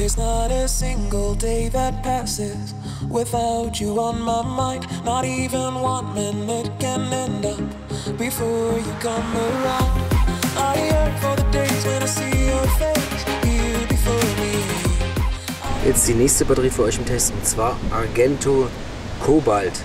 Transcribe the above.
There's not a single day that passes without you on my mind. Not even one minute can end up before you come around. I yearn for the days when I see your face here before me. Jetzt die nächste Batterie für euch im Test und zwar Argento Cobalt.